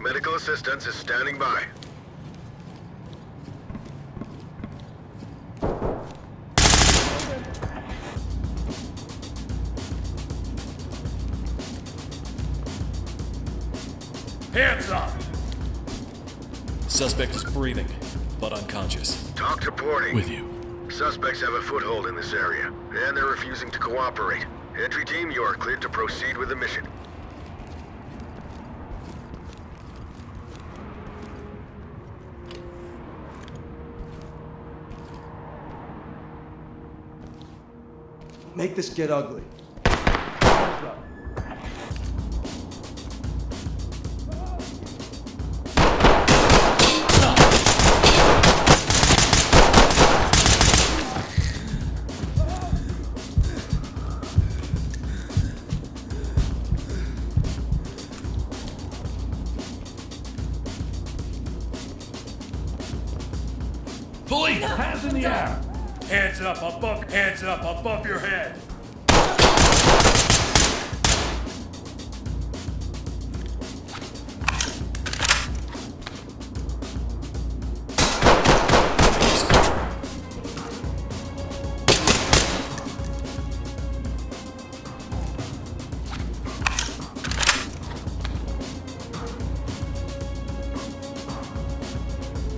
Medical assistance is standing by. Hands up! Suspect is breathing, but unconscious. TOC to Porting. With you. Suspects have a foothold in this area, and they're refusing to cooperate. Entry team, you are cleared to proceed with the mission. Make this get ugly. Police! Hands in the air! Hands up above, hands up above your head!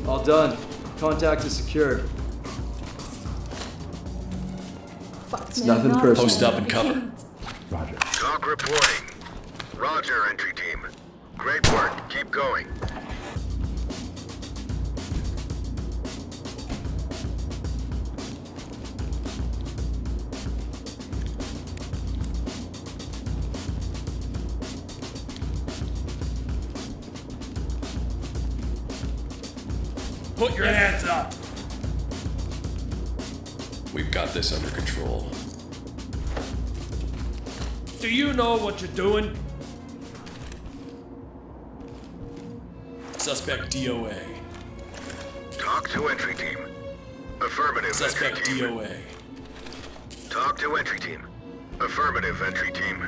All done. Contact is secured. It's nothing personal. Post up and cover. Roger. TOC reporting. Roger, entry team. Great work. Keep going. Put your hands up! We've got this under control. Do you know what you're doing? Suspect DOA. TOC to entry team. Affirmative, Suspect entry team. DOA. TOC to entry team. Affirmative, entry team.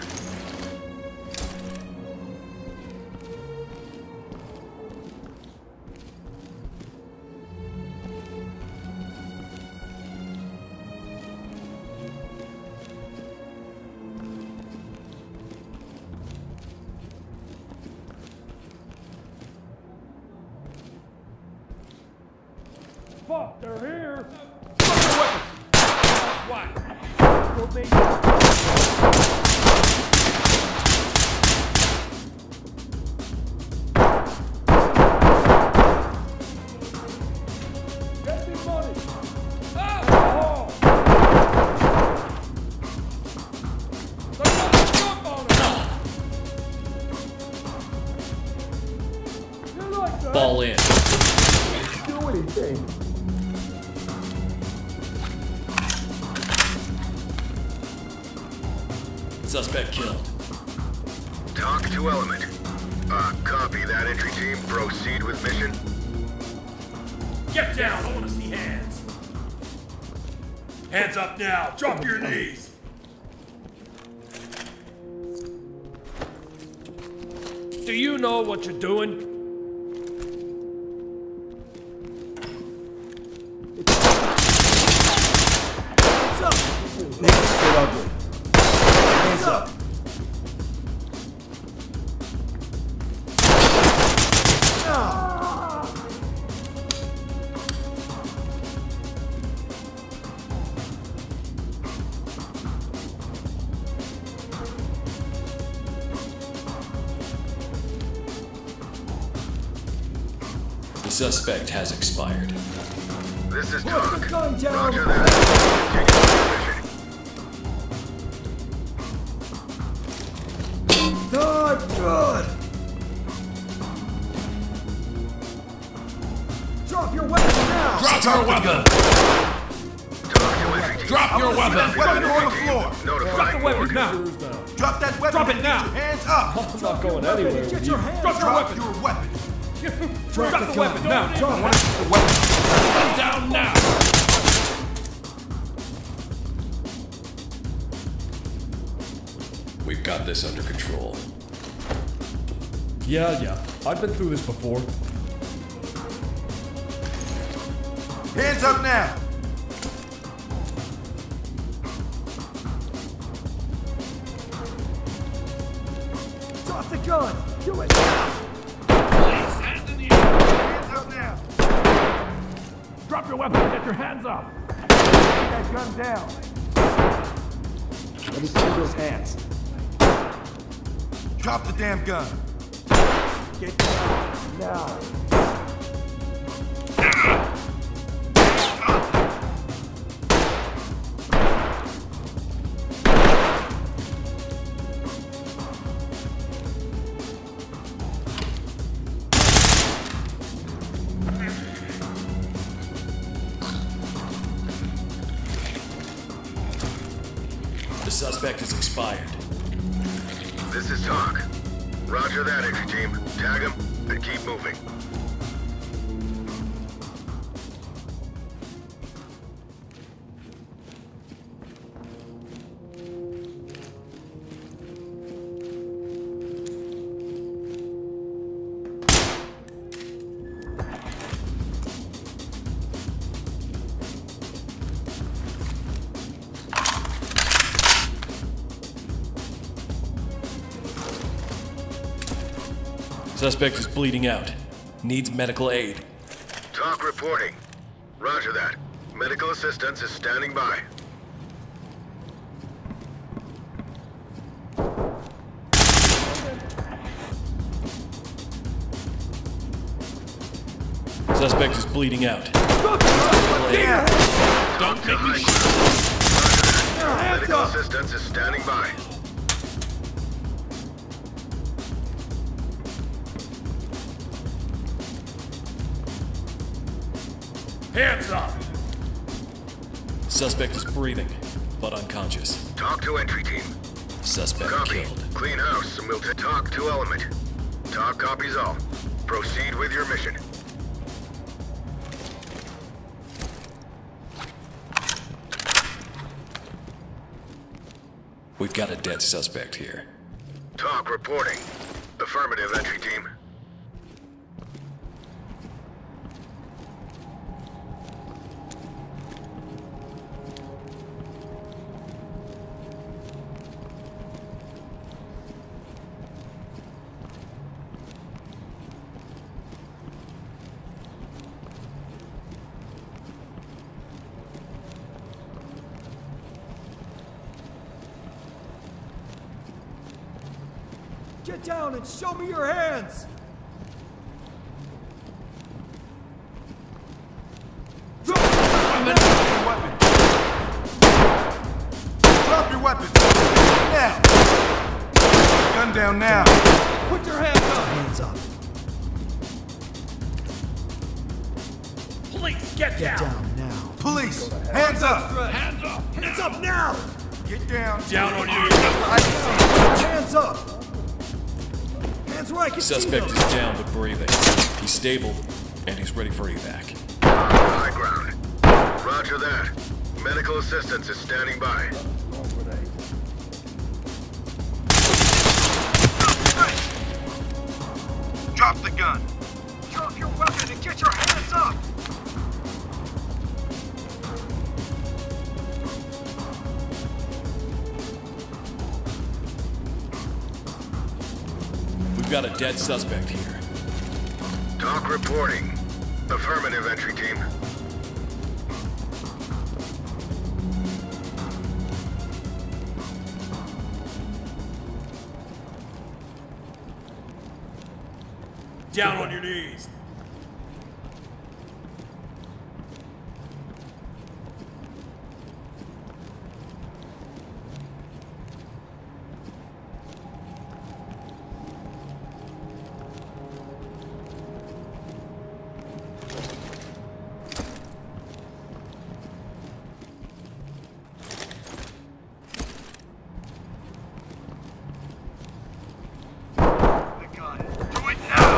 Fuck, they're here! Your weapons! What? Go me. Get down! I want to see hands. Hands up now! Drop your knees! Do you know what you're doing? Suspect has expired. This is Put TOC. the gun down. Roger that. Continue with mission. Not good. Drop your weapon now. Drop your weapon! TOC to entry team. Drop your weapon! Weapon on the floor. Drop the weapon now! Drop that weapon. Drop it now. Hands up. I'm not going anywhere. Get your hands Drop your Drop weapon! Your weapon. Drop, the the, weapon now! I want to see the weapon. Come Down now! We've got this under control. Yeah, yeah. I've been through this before. Hands up now! Your weapon and get your hands up. Put that gun down. Let me see those hands. Drop the damn gun. Get down now. Ah! Suspect is expired. This is TOC. Roger that, entry team. Tag him and keep moving. Suspect is bleeding out. Needs medical aid. TOC reporting. Roger that. Medical assistance is standing by. Suspect is bleeding out. Don't make me Roger. Medical assistance is standing by. Hands up. Suspect is breathing, but unconscious. TOC to entry team. Suspect Copy. killed. Clean house and we'll talk to element. TOC copies all. Proceed with your mission. We've got a dead suspect here. TOC reporting. Affirmative, entry team. Get down and show me your hands! Drop your weapon. Drop your weapon. Now! Gun down now. Put your hands up! Hands up. Police, get, Get down. down now. Police, hands up. Hands up. Hands up now! Get down. Down on you. I see. Hands up! Hands where I can Suspect see is down but breathing. He's stable, and he's ready for evac. High ground. Roger that. Medical assistance is standing by. Drop the gun. Drop your weapon and get your hands up! Got a dead suspect here. TOC reporting. Affirmative, entry team. Down on your knees.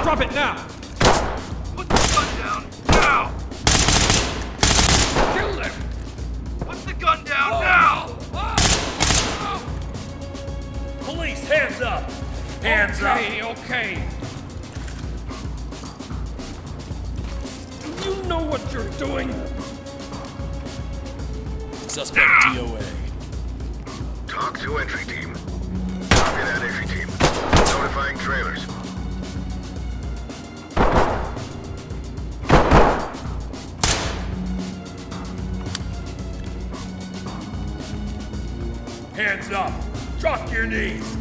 Drop it now! Put the gun down now! Kill them! Put the gun down oh. now! Oh. Oh. Police, hands up! Hands okay, up! Okay, okay. You know what you're doing? Suspect ah. DOA. TOC to entry team. Copy that entry team. Notifying trailers. Hands up. Drop your knees.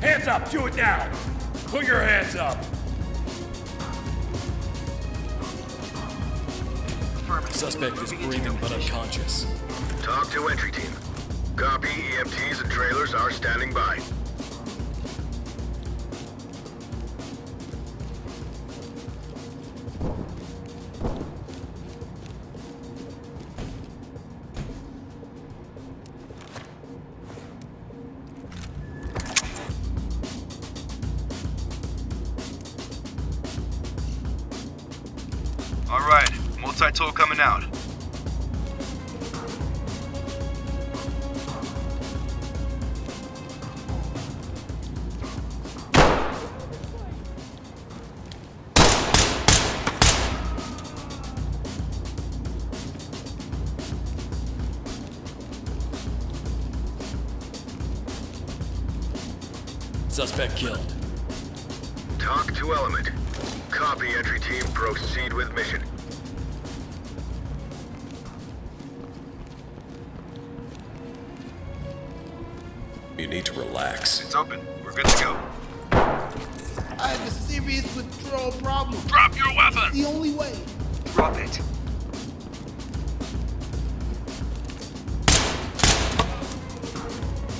Hands up. Do it now. Put your hands up. Suspect is breathing but unconscious. TOC to entry team. Copy EMTs and trailers are standing by. Right, multi-tool coming out. Suspect killed. TOC to element. Copy entry team. Proceed with mission. It's open. We're good to go. I have a serious withdrawal problem. Drop your weapon! The only way. Drop it.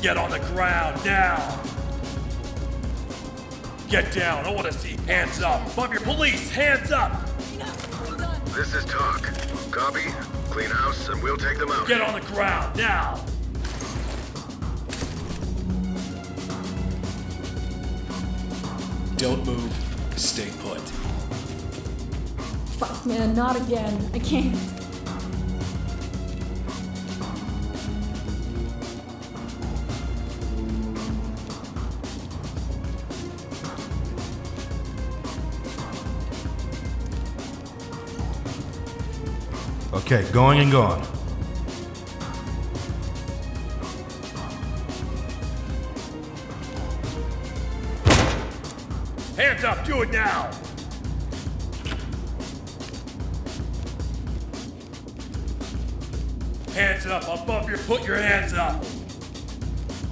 Get on the ground now. Get down. I want to see hands up. Above your police. Hands up. This is TOC. Copy. Clean house and we'll take them out. Get on the ground now. Don't move. Stay put. Fuck, man, not again. I can't. Okay, going and gone. Hands up. Do it now. Hands up. Above your. Put your hands up.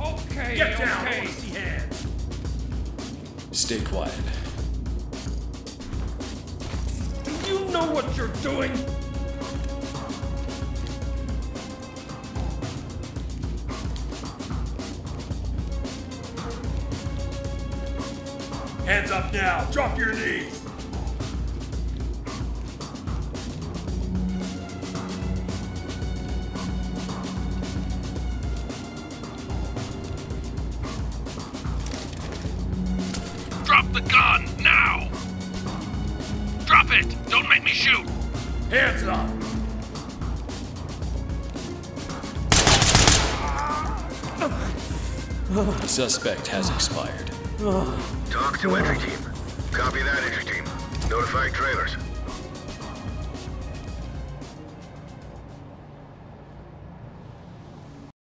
Okay. Get down. I want to see hands. Stay quiet. Do you know what you're doing? Up now. Drop your knees. Drop the gun, now! Drop it! Don't make me shoot! Hands up. Suspect has expired. TOC to entry team. Copy that entry team. Notifying trailers.